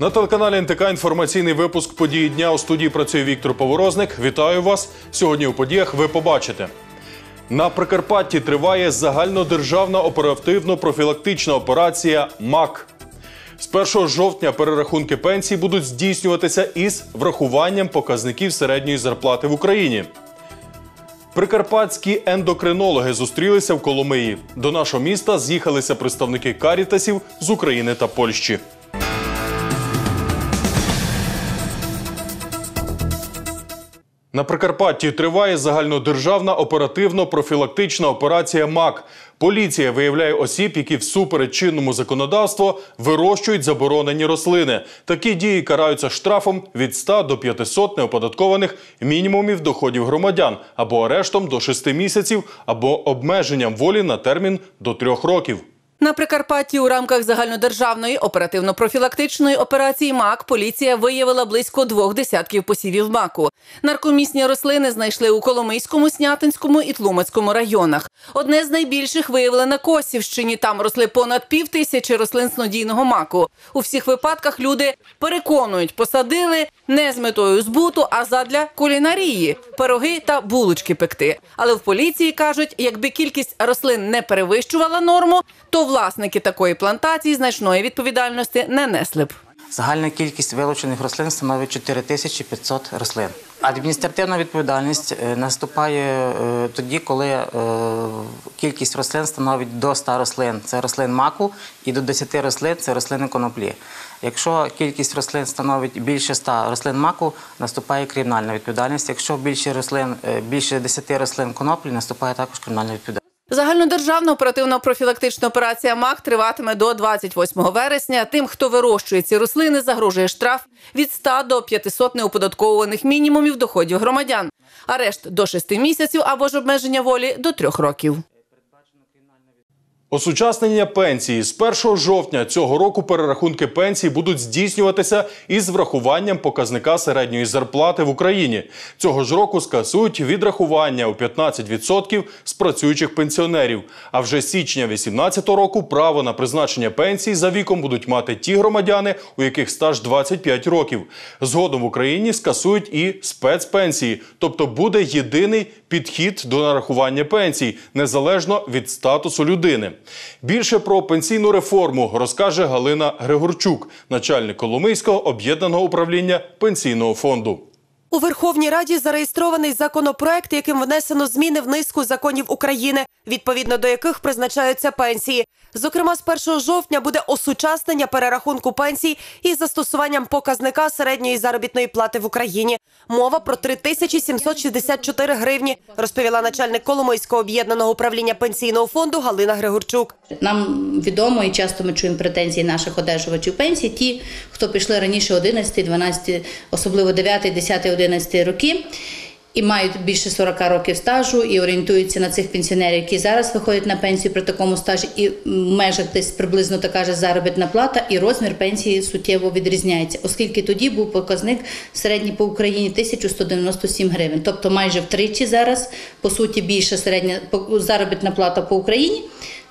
На телеканалі НТК інформаційний випуск події дня у студії працює Віктор Поворозник. Вітаю вас. Сьогодні у подіях ви побачите. На Прикарпатті триває загальнодержавна оперативно-профілактична операція МАК. З 1 жовтня перерахунки пенсій будуть здійснюватися із врахуванням показників середньої зарплати в Україні. Прикарпатські ендокринологи зустрілися в Коломиї. До нашого міста з'їхалися представники карітасів з України та Польщі. На Прикарпатті триває загальнодержавна оперативно-профілактична операція МАК. Поліція виявляє осіб, які всупереч чинному законодавству вирощують заборонені рослини. Такі дії караються штрафом від 100 до 500 неоподаткованих мінімумів доходів громадян або арештом до 6 місяців, або обмеженням волі на термін до 3 років. На Прикарпатті у рамках загальнодержавної оперативно-профілактичної операції МАК поліція виявила близько двох десятків посівів маку. Наркомісні рослини знайшли у Коломийському, Снятинському і Тлумацькому районах. Одне з найбільших виявили на Косівщині. Там росли понад пів тисячі рослин снодійного маку. У всіх випадках люди переконують, посадили не з метою збуту, а задля кулінарії пироги та булочки пекти. Але в поліції кажуть, якби кількість рослин не перевищувала норму, то власники такої плантації значної відповідальності не несли б. Загальна кількість вилучених рослин становить 4500 рослин. Адміністративна відповідальність е, наступає е, тоді, коли е, кількість рослин становить до 100 рослин це рослин маку, і до 10 рослин це рослини коноплі. Якщо кількість рослин становить більше 100 рослин маку, наступає кримінальна відповідальність. Якщо більше рослин, більше 10 рослин коноплі, наступає також кримінальна відповідальність. Загальнодержавна оперативно-профілактична операція МАК триватиме до 28 вересня. Тим, хто вирощує ці рослини, загрожує штраф від 100 до 500 неоподатковуваних мінімумів доходів громадян, арешт до 6 місяців або ж обмеження волі до 3 років. Осучаснення пенсії з 1 жовтня цього року перерахунки пенсій будуть здійснюватися із врахуванням показника середньої зарплати в Україні. Цього ж року скасують відрахування у 15% з працюючих пенсіонерів. А вже січня 2018 року право на призначення пенсії за віком будуть мати ті громадяни, у яких стаж 25 років. Згодом в Україні скасують і спецпенсії, тобто буде єдиний підхід до нарахування пенсій незалежно від статусу людини. Більше про пенсійну реформу розкаже Галина Григорчук, начальник Коломийського об'єднаного управління пенсійного фонду. У Верховній Раді зареєстрований законопроект, яким внесено зміни в низку законів України, відповідно до яких призначаються пенсії. Зокрема, з 1 жовтня буде осучаснення перерахунку пенсій із застосуванням показника середньої заробітної плати в Україні. Мова про 3764 гривні, розповіла начальник Коломийського об'єднаного управління пенсійного фонду Галина Григорчук. Нам відомо і часто ми чуємо претензії наших одержувачів пенсії. Ті, хто пішли раніше 11, 12, особливо 9, 10, 11 роки. І мають більше 40 років стажу і орієнтуються на цих пенсіонерів, які зараз виходять на пенсію при такому стажі, і в межах десь приблизно така ж заробітна плата, і розмір пенсії суттєво відрізняється, оскільки тоді був показник середній по Україні 1197 гривень, тобто майже втричі зараз по суті більша середня заробітна плата по Україні.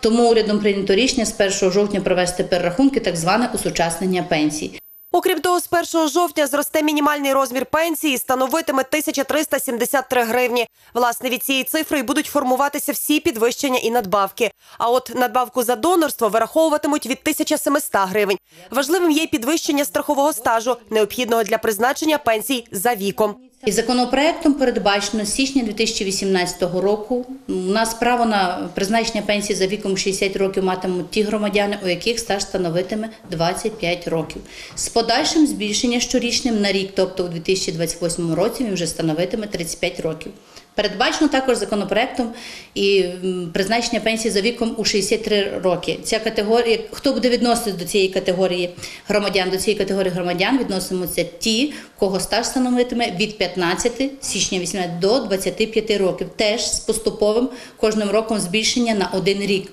Тому урядом прийнято рішення з 1 жовтня провести перерахунки, так зване усучаснення пенсій. Окрім того, з 1 жовтня зросте мінімальний розмір пенсії, становитиме 1373 гривні. Власне, від цієї цифри будуть формуватися всі підвищення і надбавки. А от надбавку за донорство вираховуватимуть від 1700 гривень. Важливим є підвищення страхового стажу, необхідного для призначення пенсій за віком. І законопроектом передбачено з січня 2018 року. У нас право на призначення пенсії за віком 60 років матимуть ті громадяни, у яких стаж становитиме 25 років. З подальшим збільшенням щорічним на рік, тобто у 2028 році, він вже становитиме 35 років. Передбачено також законопроектом і призначення пенсії за віком у 63 роки. Ця категорія, хто буде відноситися до цієї категорії громадян, до цієї категорії громадян відносимуться ті, кого стаж становитиме від 15 січня 18 до 25 років, теж з поступовим кожним роком збільшення на один рік.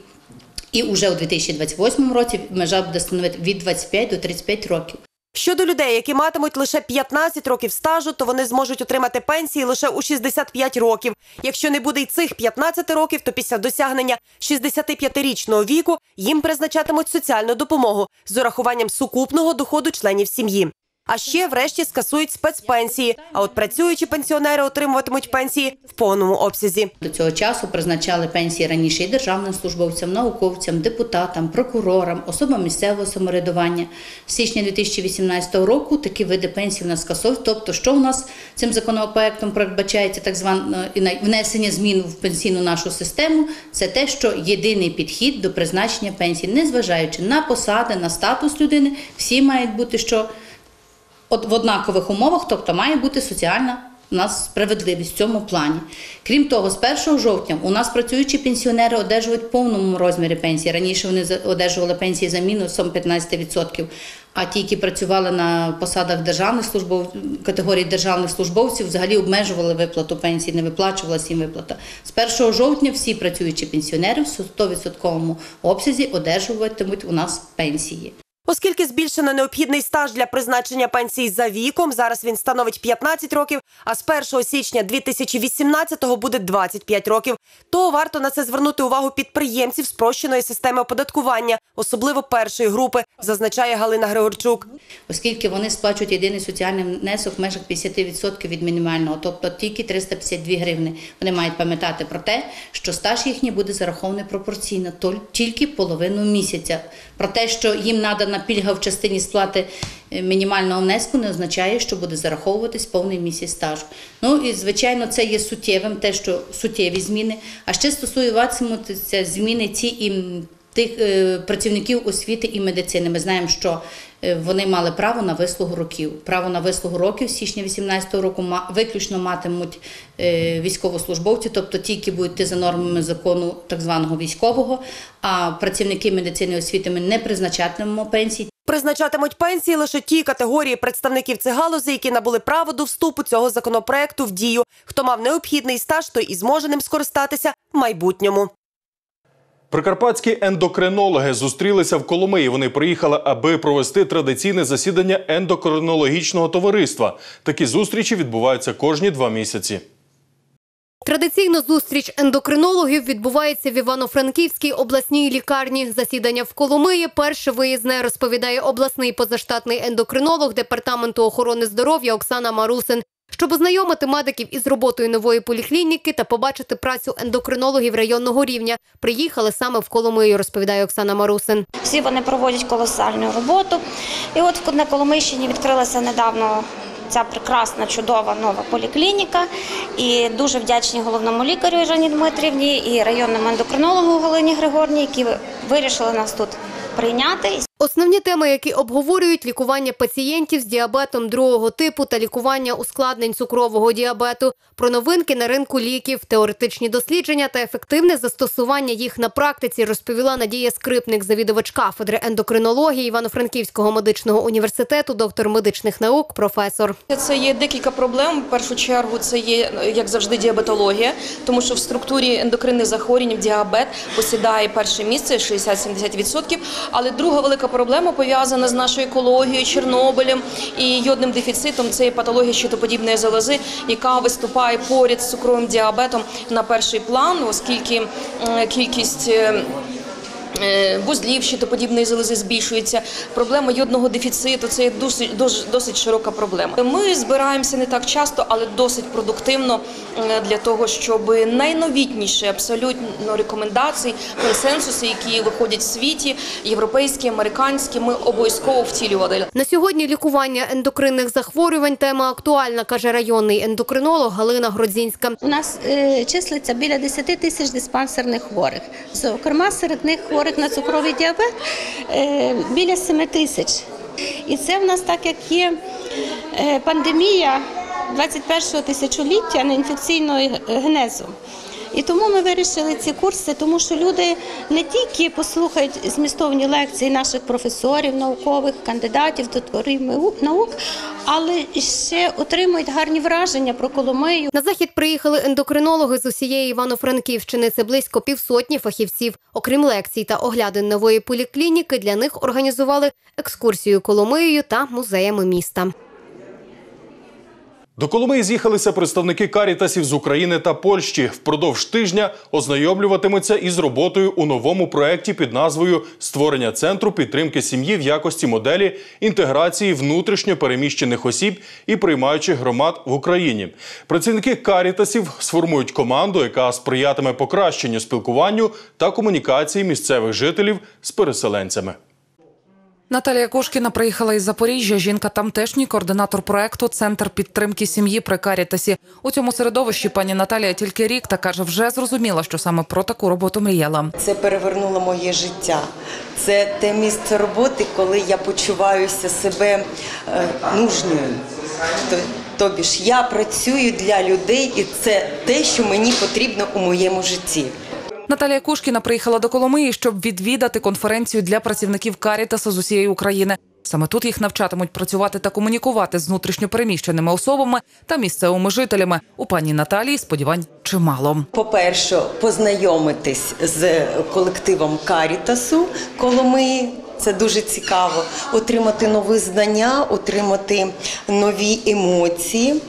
І вже у 2028 році межа буде становити від 25 до 35 років. Щодо людей, які матимуть лише 15 років стажу, то вони зможуть отримати пенсії лише у 65 років. Якщо не буде й цих 15 років, то після досягнення 65-річного віку їм призначатимуть соціальну допомогу з урахуванням сукупного доходу членів сім'ї. А ще врешті скасують спецпенсії. А от працюючі пенсіонери отримуватимуть пенсії в повному обсязі. До цього часу призначали пенсії раніше і державним службовцям, науковцям, депутатам, прокурорам, особам місцевого самоврядування. З січня 2018 року такі види пенсій в нас скасовують. Тобто, що у нас цим законопроектом передбачається так зване внесення змін в пенсійну нашу систему, це те, що єдиний підхід до призначення пенсії, незважаючи на посади, на статус людини, всі мають бути що от в однакових умовах, тобто має бути соціальна у нас справедливість в цьому плані. Крім того, з 1 жовтня у нас працюючі пенсіонери одержують в повному розмірі пенсії. Раніше вони одержували пенсії за мінусом 15%, а ті, які працювали на посадах державних службов категорії державних службовців, взагалі обмежували виплату пенсії, не виплачувалася їм виплата. З 1 жовтня всі працюючі пенсіонери в 100% обсязі одержуватимуть у нас пенсії. Оскільки збільшено необхідний стаж для призначення пенсії за віком, зараз він становить 15 років, а з 1 січня 2018-го буде 25 років, то варто на це звернути увагу підприємців спрощеної системи оподаткування, особливо першої групи, зазначає Галина Григорчук. оскільки вони сплачують єдиний соціальний внесок в межах 50% від мінімального, тобто тільки 352 гривни. Вони мають пам'ятати про те, що стаж їхній буде зарахований пропорційно, тільки половину місяця. Про те, що їм надана пільга в частині сплати е, мінімального внеску, не означає, що буде зараховуватись повний місяць стажу. Ну і звичайно, це є суттєвим, те, що суттєві зміни. А ще стосуватимуться зміни ці і тих е, працівників освіти і медицини. Ми знаємо, що вони мали право на вислугу років. Право на вислугу років з січня 2018 року виключно матимуть е, військовослужбовці, тобто ті, які будуть йти за нормами закону так званого військового, а працівники медицини освіти ми не призначатимемо пенсій. Призначатимуть пенсії лише ті категорії представників цих галузей, які набули право до вступу цього законопроекту в дію. Хто мав необхідний стаж, той і зможе ним скористатися в майбутньому. Прикарпатські ендокринологи зустрілися в Коломиї. Вони приїхали, аби провести традиційне засідання ендокринологічного товариства. Такі зустрічі відбуваються кожні два місяці. Традиційно зустріч ендокринологів відбувається в Івано-Франківській обласній лікарні. Засідання в Коломиї перше виїзне, розповідає обласний позаштатний ендокринолог департаменту охорони здоров'я Оксана Марусин. Щоб ознайомити медиків із роботою нової поліклініки та побачити працю ендокринологів районного рівня, приїхали саме в Коломию, розповідає Оксана Марусин. Всі вони проводять колосальну роботу. І от на Коломийщині відкрилася недавно ця прекрасна, чудова нова поліклініка. І дуже вдячні головному лікарю Ірині Дмитрівні і районному ендокринологу Галині Григорні, які вирішили нас тут прийняти. Основні теми, які обговорюють лікування пацієнтів з діабетом другого типу та лікування ускладнень цукрового діабету, про новинки на ринку ліків, теоретичні дослідження та ефективне застосування їх на практиці, розповіла Надія Скрипник, завідувач кафедри ендокринології Івано-Франківського медичного університету, доктор медичних наук, професор. Це є декілька проблем. В першу чергу це є, як завжди, діабетологія, тому що в структурі ендокринних захворювань діабет посідає перше місце 60-70%. Але друга велика проблема пов'язана з нашою екологією, Чорнобилем і йодним дефіцитом. Це є патологія щитоподібної залози, яка виступає поряд з цукровим діабетом на перший план, оскільки кількість. Е, е, Вузлів щитоподібної залози збільшується. Проблема йодного дефіциту це досить, досить широка проблема. Ми збираємося не так часто, але досить продуктивно е, для того, щоб найновітніші абсолютно рекомендації, консенсуси, які виходять в світі, європейські, американські, ми обов'язково втілювали. На сьогодні лікування ендокринних захворювань тема актуальна, каже районний ендокринолог Галина Гродзінська. У нас е, числиться біля 10 тисяч диспансерних хворих. Зокрема, серед них хворих на цукровий діабет е, біля 7 тисяч. І це в нас так, як є е, пандемія 21-го тисячоліття неінфекційного генезу. І тому ми вирішили ці курси, тому що люди не тільки послухають змістовні лекції наших професорів, наукових, кандидатів, докторів наук, але ще отримують гарні враження про Коломию. На захід приїхали ендокринологи з усієї Івано-Франківщини. Це близько півсотні фахівців. Окрім лекцій та оглядин нової поліклініки, для них організували екскурсію Коломиєю та музеями міста. До Коломиї з'їхалися представники карітасів з України та Польщі. Впродовж тижня ознайомлюватимуться із роботою у новому проєкті під назвою Створення центру підтримки сім'ї в якості моделі інтеграції внутрішньо переміщених осіб і приймаючих громад в Україні. Працівники карітасів сформують команду, яка сприятиме покращенню спілкуванню та комунікації місцевих жителів з переселенцями. Наталія Кошкіна приїхала із Запоріжжя. Жінка тамтешній координатор проекту Центр підтримки сім'ї при Карітасі. У цьому середовищі пані Наталія тільки рік та каже, вже зрозуміла, що саме про таку роботу мріяла. Це перевернуло моє життя. Це те місце роботи, коли я почуваюся себе е, нужною. Тобі ж я працюю для людей, і це те, що мені потрібно у моєму житті. Наталія Кушкіна приїхала до Коломиї, щоб відвідати конференцію для працівників Карітаса з усієї України. Саме тут їх навчатимуть працювати та комунікувати з внутрішньопереміщеними особами та місцевими жителями. У пані Наталії сподівань чимало. По-перше, познайомитись з колективом Карітасу Коломиї. Це дуже цікаво. Отримати нові знання, отримати нові емоції.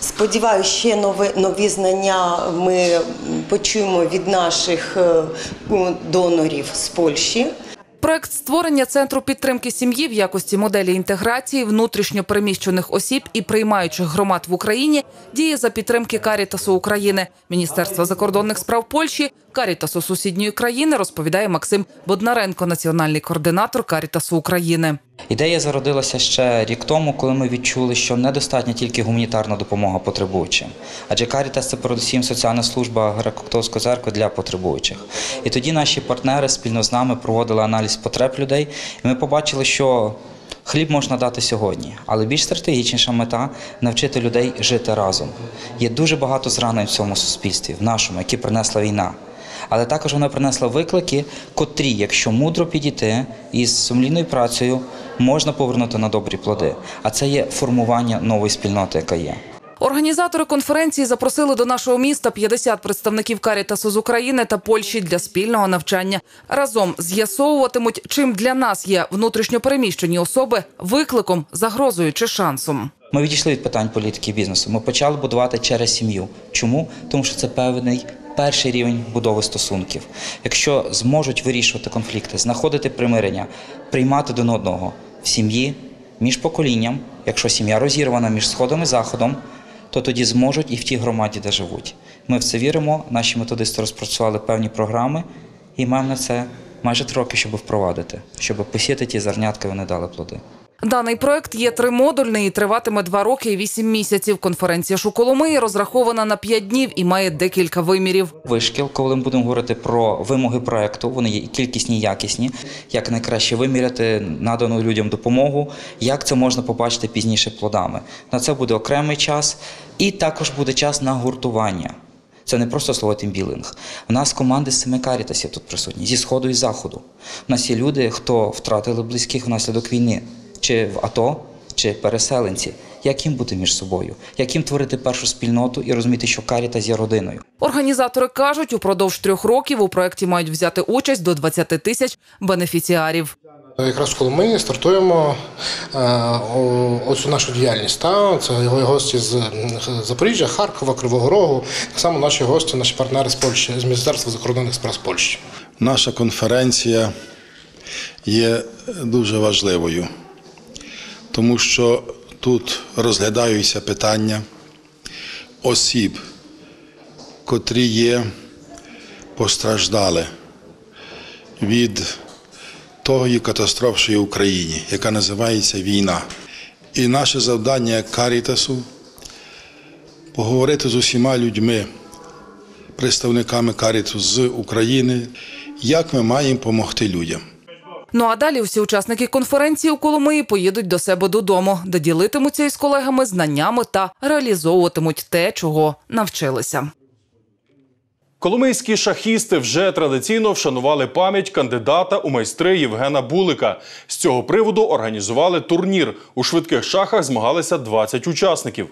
Сподіваюся, ще нові, нові знання ми почуємо від наших донорів з Польщі. Проект створення центру підтримки сім'ї в якості моделі інтеграції внутрішньо переміщених осіб і приймаючих громад в Україні діє за підтримки Карітасу України, Міністерства закордонних справ Польщі, Карітасу сусідньої країни, розповідає Максим Боднаренко, національний координатор Карітасу України. Ідея зародилася ще рік тому, коли ми відчули, що недостатня тільки гуманітарна допомога потребуючим. Адже Карітас це передусім соціальна служба Греко-Католицької церкви для потребуючих. І тоді наші партнери спільно з нами проводили аналіз потреб людей, і ми побачили, що хліб можна дати сьогодні, але більш стратегічніша мета навчити людей жити разом. Є дуже багато зранень в цьому суспільстві, в нашому, які принесла війна але також вона принесла виклики, котрі, якщо мудро підійти із сумлінною працею, можна повернути на добрі плоди. А це є формування нової спільноти, яка є. Організатори конференції запросили до нашого міста 50 представників Карітасу з України та Польщі для спільного навчання. Разом з'ясовуватимуть, чим для нас є внутрішньопереміщені особи викликом, загрозою чи шансом. Ми відійшли від питань політики бізнесу. Ми почали будувати через сім'ю. Чому? Тому що це певний перший рівень будови стосунків. Якщо зможуть вирішувати конфлікти, знаходити примирення, приймати один одного в сім'ї між поколінням, якщо сім'я розірвана між сходом і заходом, то тоді зможуть і в тій громаді, де живуть. Ми в це віримо. Наші методисти розпрацювали певні програми і маємо на це майже три роки, щоб впровадити, щоб посіяти ті зернятки, вони дали плоди. Даний проект є тримодульний і триватиме два роки і вісім місяців. Конференція Шуколомиї розрахована на п'ять днів і має декілька вимірів. Вишкіл, коли ми будемо говорити про вимоги проекту, вони є і кількісні, і якісні. Як найкраще виміряти надану людям допомогу, як це можна побачити пізніше плодами. На це буде окремий час, і також буде час на гуртування. Це не просто слово тімбілинг. У нас команди з семи карітасів тут присутні зі сходу і заходу. У нас є люди, хто втратили близьких внаслідок війни чи в АТО, чи переселенці. Як їм бути між собою, як їм творити першу спільноту і розуміти, що Карітас є родиною. Організатори кажуть, упродовж трьох років у проєкті мають взяти участь до 20 тисяч бенефіціарів. Якраз коли ми стартуємо е, оцю нашу діяльність. Та це його гості з Запоріжжя, Харкова, Кривого Рогу. Так само наші гості, наші партнери з Польщі, з Міністерства закордонних справ Польщі. Наша конференція є дуже важливою тому що тут розглядаються питання осіб, котрі є постраждали від тої катастрофи, що в Україні, яка називається війна. І наше завдання як Карітасу поговорити з усіма людьми, представниками Каріту з України, як ми маємо допомогти людям. Ну а далі всі учасники конференції у Коломиї поїдуть до себе додому, де ділитимуться із колегами знаннями та реалізовуватимуть те, чого навчилися. Коломийські шахісти вже традиційно вшанували пам'ять кандидата у майстри Євгена Булика. З цього приводу організували турнір. У швидких шахах змагалися 20 учасників.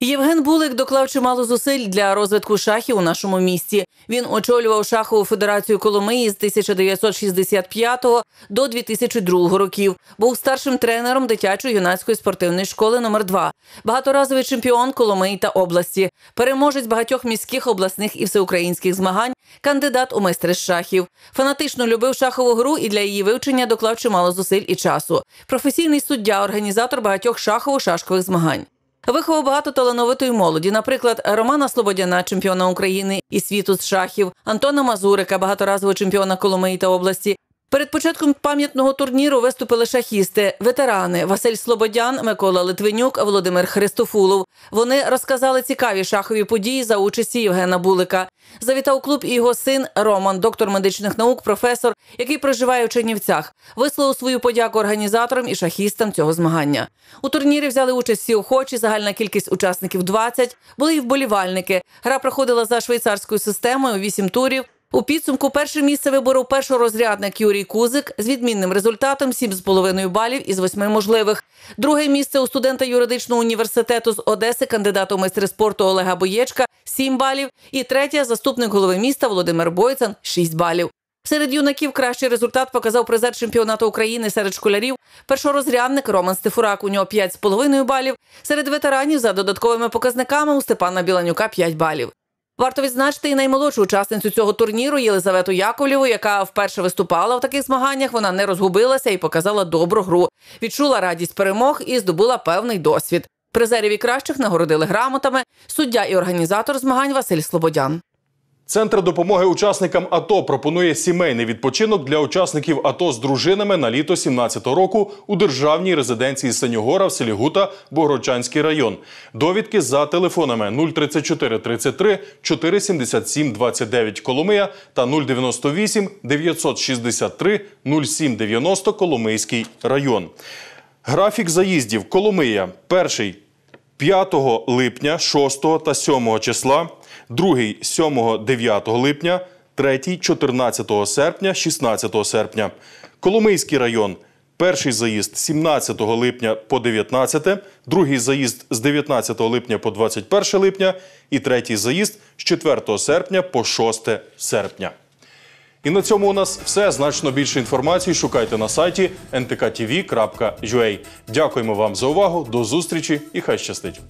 Євген Булик доклав чимало зусиль для розвитку шахів у нашому місті. Він очолював шахову федерацію Коломиї з 1965 до 2002 років. Був старшим тренером дитячо-юнацької спортивної школи номер 2 багаторазовий чемпіон Коломиї та області, переможець багатьох міських, обласних і всеукраїнських змагань, кандидат у майстри шахів. Фанатично любив шахову гру і для її вивчення доклав чимало зусиль і часу. Професійний суддя, організатор багатьох шахово-шашкових змагань. Виховав багато талановитої молоді, наприклад, Романа Слободяна, чемпіона України і світу з шахів, Антона Мазурика, багаторазового чемпіона Коломиї та області. Перед початком пам'ятного турніру виступили шахісти, ветерани Василь Слободян, Микола Литвинюк, Володимир Христофулов. Вони розказали цікаві шахові події за участі Євгена Булика. Завітав клуб і його син Роман, доктор медичних наук, професор, який проживає у Чернівцях. Висловив свою подяку організаторам і шахістам цього змагання. У турнірі взяли участь всі охочі, загальна кількість учасників 20, були і вболівальники. Гра проходила за швейцарською системою у 8 турів. У підсумку перше місце виборов першорозрядник Юрій Кузик з відмінним результатом 7,5 балів із 8 можливих. Друге місце у студента юридичного університету з Одеси, кандидата у майстри спорту Олега Боєчка 7 балів. І третє заступник голови міста Володимир Бойцан 6 балів. Серед юнаків кращий результат показав призер чемпіонату України серед школярів. Першорозрядник Роман Стефурак. У нього 5,5 балів. Серед ветеранів за додатковими показниками у Степана Біланюка 5 балів. Варто відзначити і наймолодшу учасницю цього турніру Єлизавету Яковлєву, яка вперше виступала в таких змаганнях. Вона не розгубилася і показала добру гру. Відчула радість перемог і здобула певний досвід. Призерів і кращих нагородили грамотами. Суддя і організатор змагань Василь Слободян. Центр допомоги учасникам АТО пропонує сімейний відпочинок для учасників АТО з дружинами на літо 17-го року у державній резиденції Синьогора в селі Гута, Богородчанський район. Довідки за телефонами 034 33 477 29 Коломия та 098 963 0790 Коломийський район. Графік заїздів Коломия. Перший 5 липня, 6 та 7 числа, другий 7-9 липня, третій 14 серпня, 16 серпня. Коломийський район. Перший заїзд 17 липня по 19, другий заїзд з 19 липня по 21 липня і третій заїзд з 4 серпня по 6 серпня. І на цьому у нас все. Значно більше інформації шукайте на сайті ntkTV.ua. Дякуємо вам за увагу. До зустрічі і хай щастить!